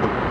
football.